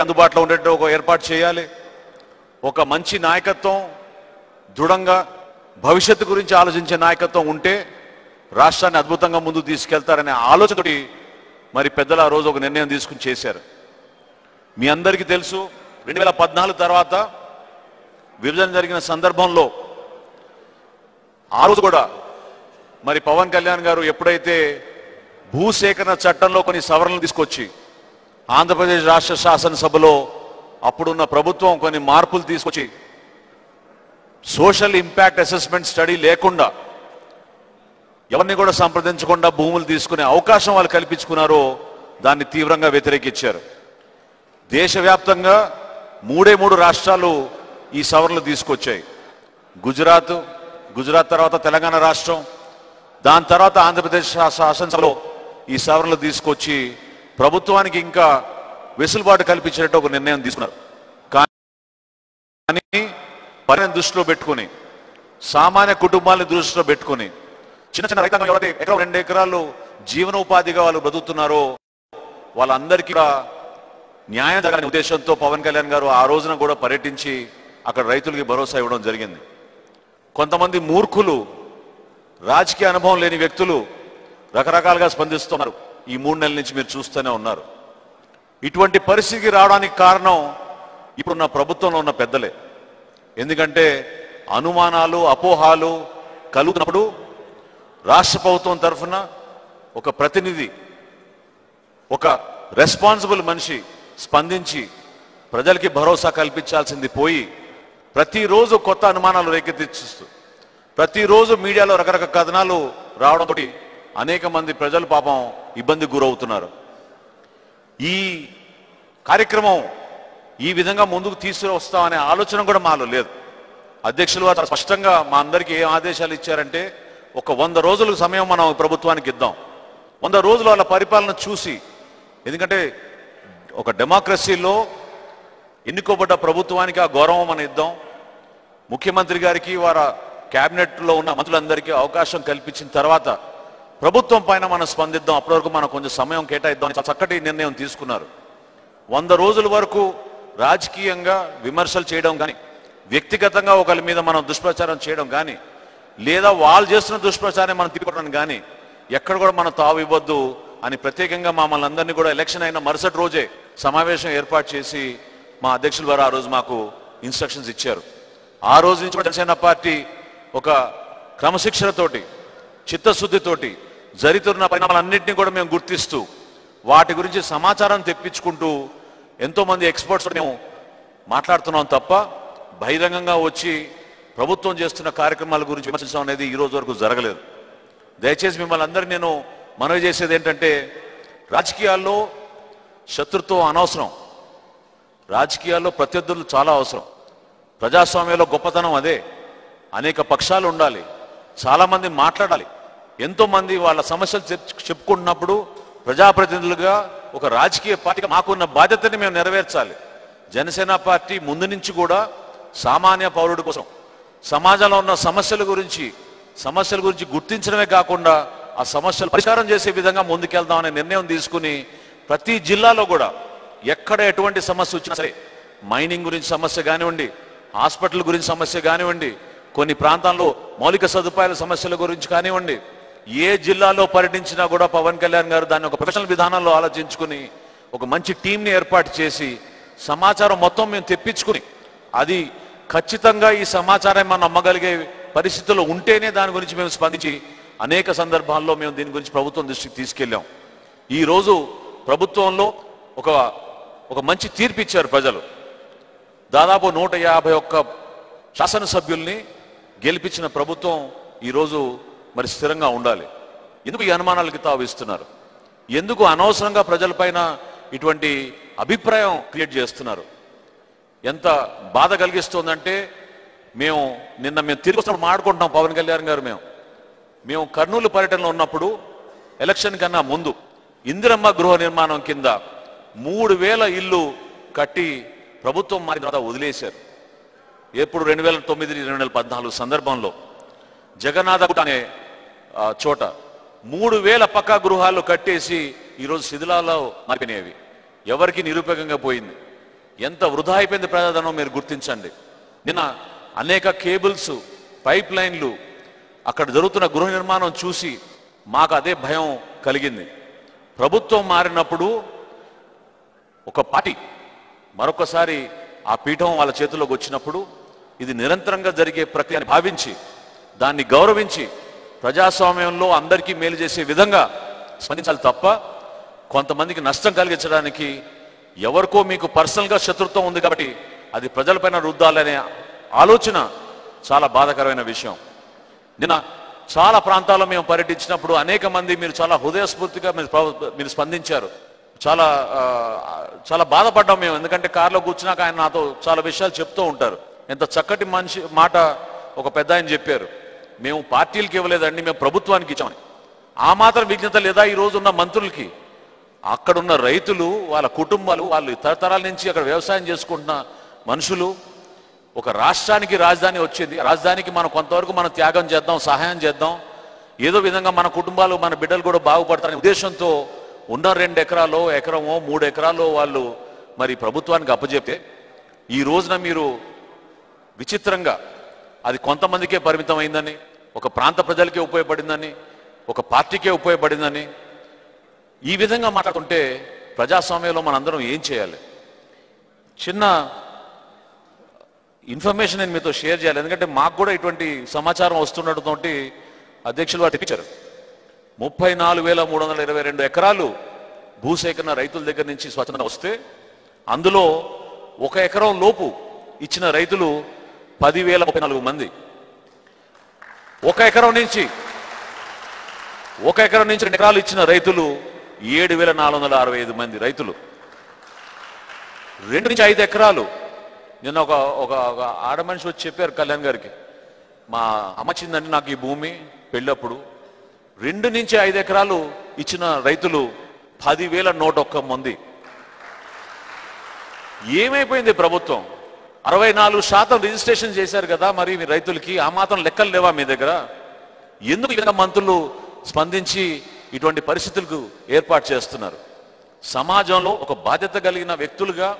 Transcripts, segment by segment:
అందుబాటులో ఉండేట్టు ఒక ఏర్పాటు చేయాలి. ఒక మంచి నాయకత్వం దృఢంగా భవిష్యత్తు గురించి ఆలోచించే నాయకత్వం ఉంటే రాష్ట్రాన్ని అద్భుతంగా ముందుకు తీసుకెళ్తారనే ఆలోచనతోటి మరి పెద్దలు ఆ రోజు ఒక నిర్ణయం తీసుకుని చేశారు. మీ అందరికీ తెలుసు రెండు వేల పద్నాలుగు తర్వాత విభజన జరిగిన సందర్భంలో ఆ రోజు కూడా మరి పవన్ కళ్యాణ్ గారు ఎప్పుడైతే భూసేకరణ చట్టంలో కొన్ని సవరణలు తీసుకొచ్చి ఆంధ్రప్రదేశ్ రాష్ట్ర శాసనసభలో అప్పుడున్న ప్రభుత్వం కొన్ని మార్పులు తీసుకొచ్చి సోషల్ ఇంపాక్ట్ అసెస్మెంట్ స్టడీ లేకుండా ఎవరిని కూడా సంప్రదించకుండా భూములు తీసుకునే అవకాశం వాళ్ళు కల్పించుకున్నారో దాన్ని తీవ్రంగా వ్యతిరేకించారు. దేశవ్యాప్తంగా మూడే మూడు రాష్ట్రాలు ఈ సవరణలు తీసుకొచ్చాయి. గుజరాత్ గుజరాత్ తర్వాత తెలంగాణ రాష్ట్రం దాని తర్వాత ఆంధ్రప్రదేశ్ శాసనసభలో ఈ సవరణలు తీసుకొచ్చి ప్రభుత్వానికి ఇంకా వెసులుబాటు కల్పించేటట్టు ఒక నిర్ణయం తీసుకున్నారు. కానీ పనిని దృష్టిలో పెట్టుకుని సామాన్య కుటుంబాలని దృష్టిలో పెట్టుకుని చిన్న చిన్న రైతాంగం ఎవరైతే ఎకరం రెండు ఎకరాలు జీవనోపాధిగా వాళ్ళు బ్రతుకుతున్నారో వాళ్ళందరికీ కూడా న్యాయం జరగాలనే ఉద్దేశంతో పవన్ కళ్యాణ్ గారు ఆ రోజున కూడా పర్యటించి అక్కడ రైతులకి భరోసా ఇవ్వడం జరిగింది. కొంతమంది మూర్ఖులు రాజకీయ అనుభవం లేని వ్యక్తులు రకరకాలుగా స్పందిస్తున్నారు. ఈ మూడు నెలల నుంచి మీరు చూస్తూనే ఉన్నారు. ఇటువంటి పరిస్థితికి రావడానికి కారణం ఇప్పుడున్న ప్రభుత్వంలో ఉన్న పెద్దలే. ఎందుకంటే అనుమానాలు అపోహాలు కలుగుతున్నప్పుడు రాష్ట్ర ప్రభుత్వం తరఫున ఒక ప్రతినిధి ఒక రెస్పాన్సిబుల్ మనిషి స్పందించి ప్రజలకి భరోసా కల్పించాల్సింది పోయి ప్రతిరోజు కొత్త అనుమానాలు రేకెత్తిస్తూ ప్రతిరోజు మీడియాలో రకరకాల కథనాలు రావడంతో అనేక మంది ప్రజలు పాపం ఇబ్బందికి గురవుతున్నారు. ఈ కార్యక్రమం ఈ విధంగా ముందుకు తీసుకువస్తామనే ఆలోచన కూడా మాలో లేదు. అధ్యక్షులు వారు స్పష్టంగా మా అందరికీ ఏం ఆదేశాలు ఇచ్చారంటే ఒక వంద రోజులకు సమయం మనం ప్రభుత్వానికి ఇద్దాం. వంద రోజులు వాళ్ళ పరిపాలన చూసి ఎందుకంటే ఒక డెమోక్రసీలో ఎన్నుకోబడ్డ ప్రభుత్వానికి ఆ గౌరవం మనం ఇద్దాం. ముఖ్యమంత్రి గారికి వారి క్యాబినెట్లో ఉన్న మంత్రులందరికీ అవకాశం కల్పించిన తర్వాత ప్రభుత్వం పైన మనం స్పందిద్దాం. అప్పటి వరకు మనం కొంచెం సమయం కేటాయిద్దాం అని చక్కటి నిర్ణయం తీసుకున్నారు. వంద రోజుల వరకు రాజకీయంగా విమర్శలు చేయడం కానీ వ్యక్తిగతంగా ఒకరి మీద మనం దుష్ప్రచారం చేయడం కానీ లేదా వాళ్ళు చేస్తున్న దుష్ప్రచారం మనం తిప్పడం కానీ ఎక్కడ కూడా మనం తావు ఇవ్వద్దు అని ప్రత్యేకంగా మమ్మల్ని అందరినీ కూడా ఎలక్షన్ అయిన మరుసటి రోజే సమావేశం ఏర్పాటు చేసి మా అధ్యక్షుల వారు ఆ రోజు మాకు ఇన్స్ట్రక్షన్స్ ఇచ్చారు. ఆ రోజు నుంచి కూడా జనసేన పార్టీ ఒక క్రమశిక్షణతోటి చిత్తశుద్ధితోటి జరుగుతున్న పరిణామాలన్నింటినీ కూడా మేము గుర్తిస్తూ వాటి గురించి సమాచారం తెప్పించుకుంటూ ఎంతోమంది ఎక్స్పర్ట్స్ మేము మాట్లాడుతున్నాం తప్ప బహిరంగంగా వచ్చి ప్రభుత్వం చేస్తున్న కార్యక్రమాల గురించి విమర్శించడం అనేది ఈ రోజు వరకు జరగలేదు. దయచేసి మిమ్మల్ని అందరినీ నేను మనవి చేసేది ఏంటంటే రాజకీయాల్లో శత్రుత్వం అనవసరం. రాజకీయాల్లో ప్రత్యర్థులు చాలా అవసరం. ప్రజాస్వామ్యంలో గొప్పతనం అదే. అనేక పక్షాలు ఉండాలి. చాలామంది మాట్లాడాలి. ఎంతోమంది వాళ్ళ సమస్యలు చెప్- చెప్పుకుంటున్నప్పుడు ప్రజాప్రతినిధులుగా ఒక రాజకీయ పార్టీగా మాకున్న బాధ్యతని మేము నెరవేర్చాలి. జనసేన పార్టీ ముందు నుంచి కూడా సామాన్య పౌరుడి కోసం సమాజంలో ఉన్న సమస్యల గురించి సమస్యల గురించి గుర్తించడమే కాకుండా ఆ సమస్యలు పరిష్కారం చేసే విధంగా ముందుకెళ్దామనే నిర్ణయం తీసుకుని ప్రతి జిల్లాలో కూడా ఎక్కడ ఎటువంటి సమస్య వచ్చినా సరే మైనింగ్ గురించి సమస్య కానివ్వండి హాస్పిటల్ గురించి సమస్య కానివ్వండి కొన్ని ప్రాంతాల్లో మౌలిక సదుపాయాల సమస్యల గురించి కానివ్వండి ఏ జిల్లాలో పర్యటించినా కూడా పవన్ కళ్యాణ్ గారు దాన్ని ఒక ప్రొఫెషనల్ విధానంలో ఆలోచించుకుని ఒక మంచి టీంని ఏర్పాటు చేసి సమాచారం మొత్తం మేము తెప్పించుకుని అది ఖచ్చితంగా ఈ సమాచారం మనం నమ్మగలిగే పరిస్థితుల్లో ఉంటేనే దాని గురించి మేము స్పందించి అనేక సందర్భాల్లో మేము దీని గురించి ప్రభుత్వం దృష్టికి తీసుకెళ్ళాం. ఈ రోజు ప్రభుత్వంలో ఒక ఒక మంచి తీర్పు ఇచ్చారు ప్రజలు. దాదాపు నూట యాభై ఒక్క శాసనసభ్యుల్ని గెలిపించిన ప్రభుత్వం ఈరోజు మరి స్థిరంగా ఉండాలి. ఎందుకు ఈ అనుమానాలకి తావిస్తున్నారు? ఎందుకు అనవసరంగా ప్రజలపైన ఇటువంటి అభిప్రాయం క్రియేట్ చేస్తున్నారు? ఎంత బాధ కలిగిస్తుందంటే మేము నిన్న మేము తిరిగి వస్తున్నప్పుడు మాట్లాడుకుంటున్నాం పవన్ కళ్యాణ్ గారు మేము. మేము కర్నూలు పర్యటనలో ఉన్నప్పుడు ఎలక్షన్ కన్నా ముందు ఇందిరమ్మ గృహ నిర్మాణం కింద మూడు వేల ఇల్లు కట్టి ప్రభుత్వం మారిన తర్వాత వదిలేశారు. ఎప్పుడు రెండు వేల తొమ్మిది రెండు వేల పద్నాలుగు సందర్భంలో జగన్నాథ అనే చోట మూడు వేల పక్కా గృహాలు కట్టేసి ఈరోజు శిథిలాల్లో మారిపోయినవి ఎవరికి నిరూపకంగా పోయింది? ఎంత వృధా అయిపోయింది ప్రజాధనం మీరు గుర్తించండి. నిన్న అనేక కేబుల్స్ పైప్ లైన్లు అక్కడ జరుగుతున్న గృహ నిర్మాణం చూసి మాకు అదే భయం కలిగింది. ప్రభుత్వం మారినప్పుడు ఒక పార్టీ మరొకసారి ఆ పీఠం వాళ్ళ చేతిలోకి వచ్చినప్పుడు ఇది నిరంతరంగా జరిగే ప్రక్రియ భావించి దాన్ని గౌరవించి ప్రజాస్వామ్యంలో అందరికీ మేలు చేసే విధంగా స్పందించాలి తప్ప కొంతమందికి నష్టం కలిగించడానికి ఎవరికో మీకు పర్సనల్గా శత్రుత్వం ఉంది కాబట్టి అది ప్రజలపైన రుద్దాలనే ఆలోచన చాలా బాధాకరమైన విషయం. నిన్న చాలా ప్రాంతాల్లో మేము పర్యటించినప్పుడు అనేక మంది మీరు చాలా హృదయస్ఫూర్తిగా మీరు మీరు స్పందించారు. చాలా చాలా బాధపడ్డాం మేము. ఎందుకంటే కారులో కూర్చున్నాక ఆయన నాతో చాలా విషయాలు చెప్తూ ఉంటారు. ఎంత చక్కటి మనిషి మాట ఒక పెద్ద ఆయన చెప్పారు. మేము పార్టీలకి ఇవ్వలేదండి మేము ప్రభుత్వానికి ఇచ్చామని. ఆ మాత్రం విజ్ఞత లేదా ఈ రోజు ఉన్న మంత్రులకి? అక్కడున్న రైతులు వాళ్ళ కుటుంబాలు వాళ్ళు తరతరాల నుంచి అక్కడ వ్యవసాయం చేసుకుంటున్న మనుషులు ఒక రాష్ట్రానికి రాజధాని వచ్చింది రాజధానికి మనం కొంతవరకు మనం త్యాగం చేద్దాం సహాయం చేద్దాం ఏదో విధంగా మన కుటుంబాలు మన బిడ్డలు కూడా బాగుపడతారనే ఉద్దేశంతో ఉన్న రెండు ఎకరాలో ఎకరమో మూడు ఎకరాల్లో వాళ్ళు మరి ప్రభుత్వానికి అప్పచెప్తే ఈ రోజున మీరు విచిత్రంగా అది కొంతమందికే పరిమితం అయిందని ఒక ప్రాంత ప్రజలకే ఉపయోగపడిందని ఒక పార్టీకే ఉపయోగపడిందని ఈ విధంగా మాట్లాడుకుంటే ప్రజాస్వామ్యంలో మనందరం ఏం చేయాలి? చిన్న ఇన్ఫర్మేషన్ నేను మీతో షేర్ చేయాలి. ఎందుకంటే మాకు కూడా ఇటువంటి సమాచారం వస్తున్నటువంటి అధ్యక్షులు వారు తెప్పించారు ముప్పై నాలుగు వేల మూడు వందల ఇరవై రెండు ఎకరాలు భూసేకరణ రైతుల దగ్గర నుంచి స్వచ్ఛంద వస్తే అందులో ఒక ఎకరం లోపు ఇచ్చిన రైతులు పదివేల ముప్పై నాలుగు మంది. ఒక ఎకరం నుంచి ఒక ఎకరం నుంచి రెండు ఎకరాలు ఇచ్చిన రైతులు ఏడు వేల నాలుగు వందల అరవై ఐదు మంది రైతులు. రెండు నుంచి ఐదు ఎకరాలు. నిన్న ఒక ఒక ఆడ మనిషి వచ్చి చెప్పారు కళ్యాణ్ గారికి. మా అమ్మచిందండి నాకు ఈ భూమి పెళ్ళప్పుడు. రెండు నుంచి ఐదు ఎకరాలు ఇచ్చిన రైతులు పదివేల నూట ఒక్క మంది. ఏమైపోయింది ప్రభుత్వం? అరవై నాలుగు శాతం రిజిస్ట్రేషన్ చేశారు కదా మరి మీ రైతులకి ఆ మాత్రం లెక్కలు లేవా మీ దగ్గర? ఎందుకు ఈ మంత్రులు స్పందించి ఇటువంటి పరిస్థితులకు ఏర్పాటు చేస్తున్నారు? సమాజంలో ఒక బాధ్యత కలిగిన వ్యక్తులుగా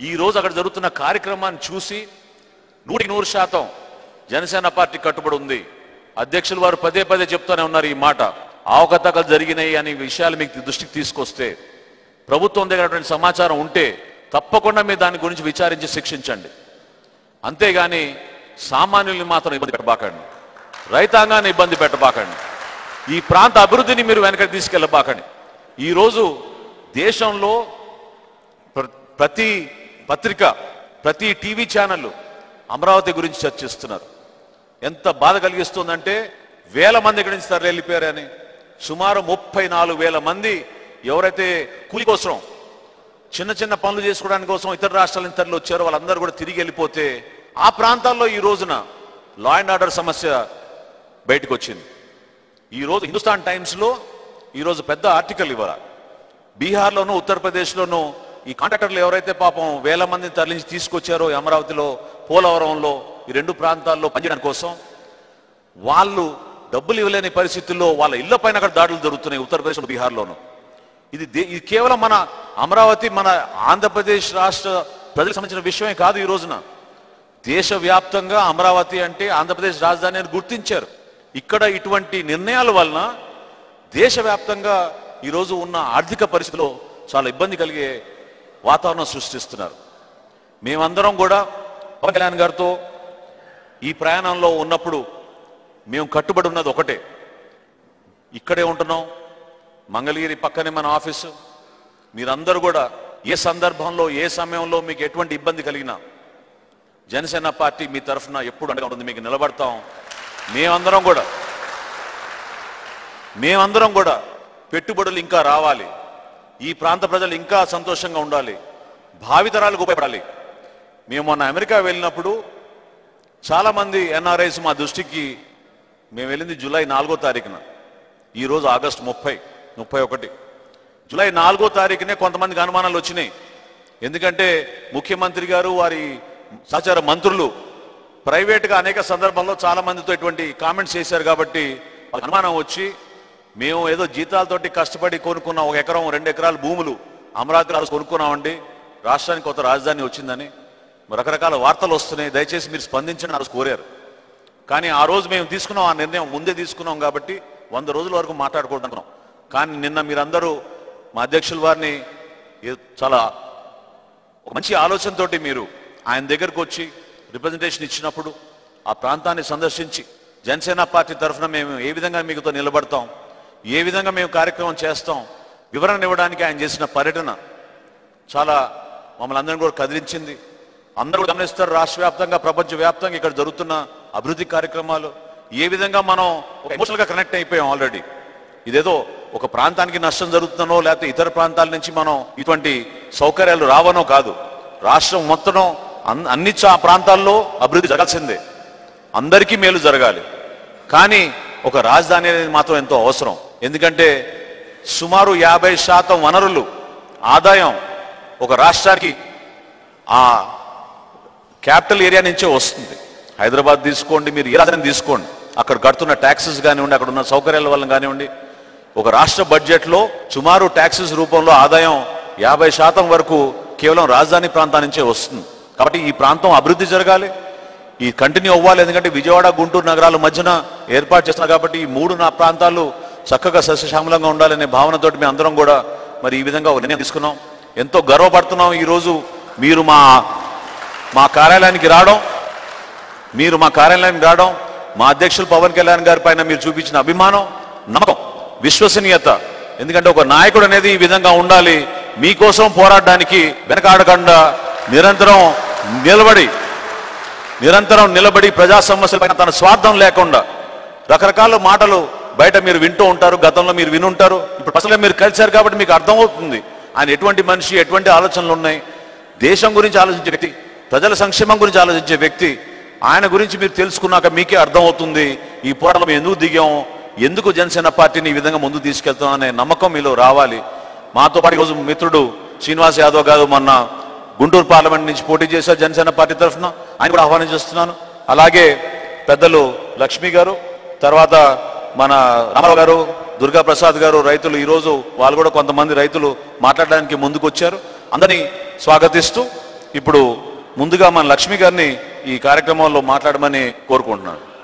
ఈ రోజు అక్కడ జరుగుతున్న కార్యక్రమాన్ని చూసి నూటికి నూరు శాతం జనసేన పార్టీ కట్టుబడి ఉంది. అధ్యక్షులు వారు పదే పదే చెప్తూనే ఉన్నారు ఈ మాట. అవకతవకలు జరిగినాయి అనే విషయాలు మీకు దృష్టికి తీసుకొస్తే ప్రభుత్వం దగ్గర సమాచారం ఉంటే తప్పకుండా మీరు దాని గురించి విచారించి శిక్షించండి. అంతేగాని సామాన్యుల్ని మాత్రం ఇబ్బంది పెట్టబాకండి. రైతాంగాన్ని ఇబ్బంది పెట్టబాకండి. ఈ ప్రాంత అభివృద్ధిని మీరు వెనకకి తీసుకెళ్ళబాకండి. ఈరోజు దేశంలో ప్రతి పత్రిక ప్రతి టీవీ ఛానల్ అమరావతి గురించి చర్చిస్తున్నారు. ఎంత బాధ కలిగిస్తుందంటే వేల మంది ఇక్కడి నుంచి తరలి వెళ్ళిపోయారని. సుమారు ముప్పై నాలుగు వేల మంది ఎవరైతే కూలి కోసం చిన్న చిన్న పనులు చేసుకోవడానికి కోసం ఇతర రాష్ట్రాల ఇతరులు వచ్చారు. వాళ్ళందరూ కూడా తిరిగి వెళ్ళిపోతే ఆ ప్రాంతాల్లో ఈ రోజున లా అండ్ ఆర్డర్ సమస్య బయటకు వచ్చింది. ఈ రోజు హిందుస్థాన్ టైమ్స్లో ఈరోజు పెద్ద ఆర్టికల్ ఇవ్వాలి. బీహార్లోను ఉత్తరప్రదేశ్లోను ఈ కాంట్రాక్టర్లు ఎవరైతే పాపం వేల మందిని తరలించి తీసుకొచ్చారో అమరావతిలో పోలవరంలో ఈ రెండు ప్రాంతాల్లో పనిచేయడం కోసం వాళ్ళు డబ్బులు ఇవ్వలేని పరిస్థితుల్లో వాళ్ళ ఇళ్ళ పైన అక్కడ దాడులు జరుగుతున్నాయి ఉత్తరప్రదేశ్ బీహార్లోనూ. ఇది దే- ఇది కేవలం మన అమరావతి మన ఆంధ్రప్రదేశ్ రాష్ట్ర ప్రజలకు సంబంధించిన విషయమే కాదు ఈ రోజున. దేశవ్యాప్తంగా అమరావతి అంటే ఆంధ్రప్రదేశ్ రాజధాని అని గుర్తించారు. ఇక్కడ ఇటువంటి నిర్ణయాల వలన దేశవ్యాప్తంగా ఈరోజు ఉన్న ఆర్థిక పరిస్థితిలో చాలా ఇబ్బంది కలిగే వాతావరణం సృష్టిస్తున్నారు. మేమందరం కూడా పవన్ కళ్యాణ్ గారితో ఈ ప్రయాణంలో ఉన్నప్పుడు మేము కట్టుబడి ఉన్నది ఒకటే. ఇక్కడే ఉంటున్నాం మంగళగిరి పక్కనే మన ఆఫీసు. మీరందరూ కూడా ఏ సందర్భంలో ఏ సమయంలో మీకు ఎటువంటి ఇబ్బంది కలిగినా జనసేన పార్టీ మీ తరఫున ఎప్పుడు అండగా ఉంటుంది మీకు నిలబడతాం. మేమందరం కూడా మేమందరం కూడా పెట్టుబడులు ఇంకా రావాలి. ఈ ప్రాంత ప్రజలు ఇంకా సంతోషంగా ఉండాలి. భావితరాలకు ఉపయోగపడాలి. మేము మొన్న అమెరికా వెళ్ళినప్పుడు చాలామంది ఎన్ఆర్ఐస్ మా దృష్టికి మేము వెళ్ళింది జూలై నాలుగో తారీఖున. ఈరోజు ఆగస్టు ముప్పై. ముప్పై ఒకటి. జూలై నాలుగో తారీఖునే కొంతమందికి అనుమానాలు వచ్చినాయి. ఎందుకంటే ముఖ్యమంత్రి గారు వారి సహచార మంత్రులు ప్రైవేట్గా అనేక సందర్భాల్లో చాలా మందితో ఇటువంటి కామెంట్స్ చేశారు కాబట్టి వాళ్ళకి అనుమానం వచ్చి మేము ఏదో జీతాలతోటి కష్టపడి కొనుక్కున్న ఒక ఎకరం రెండు ఎకరాల భూములు అమరావతి రాజు కొనుక్కున్నామండి. రాష్ట్రానికి కొత్త రాజధాని వచ్చిందని రకరకాల వార్తలు వస్తున్నాయి. దయచేసి మీరు స్పందించండి ఆ రోజు కోరారు. కానీ ఆ రోజు మేము తీసుకున్నాం ఆ నిర్ణయం ముందే తీసుకున్నాం కాబట్టి వంద రోజుల వరకు మాట్లాడుకుంటున్నాం కానీ నిన్న మీరందరూ మా అధ్యక్షుల వారిని చాలా ఒక మంచి ఆలోచనతోటి మీరు ఆయన దగ్గరకు వచ్చి రిప్రజెంటేషన్ ఇచ్చినప్పుడు ఆ ప్రాంతాన్ని సందర్శించి జనసేన పార్టీ తరఫున మేము ఏ విధంగా మీకుతో నిలబడతాం ఏ విధంగా మేము కార్యక్రమం చేస్తాం వివరణ ఇవ్వడానికి ఆయన చేసిన పర్యటన చాలా మమ్మల్ని అందరిని కూడా కదిలించింది. అందరూ గమనిస్తారు రాష్ట్ర వ్యాప్తంగా ప్రపంచ వ్యాప్తంగా ఇక్కడ జరుగుతున్న అభివృద్ధి కార్యక్రమాలు ఏ విధంగా మనం ఎమోషనల్గా కనెక్ట్ అయిపోయాం ఆల్రెడీ ఇదేదో ఒక ప్రాంతానికి నష్టం జరుగుతుందనో లేకపోతే ఇతర ప్రాంతాల నుంచి మనం ఇటువంటి సౌకర్యాలు రావనో కాదు. రాష్ట్రం మొత్తం అన్- అన్ని చా- ప్రాంతాల్లో అభివృద్ధి జరగాల్సిందే. అందరికీ మేలు జరగాలి. కానీ ఒక రాజధాని అనేది మాత్రం ఎంతో అవసరం. ఎందుకంటే సుమారు యాభై శాతం వనరులు ఆదాయం ఒక రాష్ట్రానికి ఆ క్యాపిటల్ ఏరియా నుంచే వస్తుంది. హైదరాబాద్ తీసుకోండి మీరు ఏ రాజధాని తీసుకోండి. అక్కడ కడుతున్న ట్యాక్సెస్ కానివ్వండి అక్కడ ఉన్న సౌకర్యాల వల్ల కానివ్వండి ఒక రాష్ట్ర బడ్జెట్లో సుమారు ట్యాక్సెస్ రూపంలో ఆదాయం యాభై శాతం వరకు కేవలం రాజధాని ప్రాంతం నుంచే వస్తుంది. కాబట్టి ఈ ప్రాంతం అభివృద్ధి జరగాలి. ఈ కంటిన్యూ అవ్వాలి. ఎందుకంటే విజయవాడ గుంటూరు నగరాల మధ్యన ఏర్పాటు చేస్తున్నారు కాబట్టి ఈ మూడు నా ప్రాంతాలు చక్కగా సస్యశ్యామలంగా ఉండాలనే భావనతోటి మేము అందరం కూడా మరి ఈ విధంగా ఒక నిర్ణయం తీసుకున్నాం. ఎంతో గర్వపడుతున్నాం ఈరోజు మీరు మా మా కార్యాలయానికి రావడం. మీరు మా కార్యాలయానికి రావడం. మా అధ్యక్షులు పవన్ కళ్యాణ్ గారి పైన మీరు చూపించిన అభిమానం. విశ్వసనీయత. ఎందుకంటే ఒక నాయకుడు అనేది ఈ విధంగా ఉండాలి. మీకోసం పోరాడడానికి వెనకాడకుండా నిరంతరం నిలబడి నిరంతరం నిలబడి ప్రజా సమస్యలపైన తన స్వార్థం లేకుండా రకరకాల మాటలు బయట మీరు వింటూ ఉంటారు గతంలో మీరు వినుంటారు. ఇప్పుడు అసలు మీరు కలిశారు కాబట్టి మీకు అర్థమవుతుంది. ఆయన ఎటువంటి మనిషి ఎటువంటి ఆలోచనలు ఉన్నాయి? దేశం గురించి ఆలోచించే వ్యక్తి ప్రజల సంక్షేమం గురించి ఆలోచించే వ్యక్తి ఆయన గురించి మీరు తెలుసుకున్నాక మీకే అర్థమవుతుంది. ఈ పోరాటం ఎందుకు దిగాం? ఎందుకు జనసేన పార్టీని ఈ విధంగా ముందు తీసుకెళ్తాం అనే నమ్మకం మీలో రావాలి. మాతో పాటు ఈరోజు మిత్రుడు శ్రీనివాస్ యాదవ్ గారు మొన్న గుంటూరు పార్లమెంట్ నుంచి పోటీ చేశారు జనసేన పార్టీ తరఫున. ఆయన కూడా ఆహ్వానం అలాగే పెద్దలు లక్ష్మి గారు తర్వాత మన రామారావు గారు దుర్గా ప్రసాద్ గారు రైతులు ఈరోజు వాళ్ళు కూడా కొంతమంది రైతులు మాట్లాడడానికి ముందుకు వచ్చారు అందరినీ స్వాగతిస్తూ ఇప్పుడు ముందుగా మన లక్ష్మి గారిని ఈ కార్యక్రమంలో మాట్లాడమని కోరుకుంటున్నాను.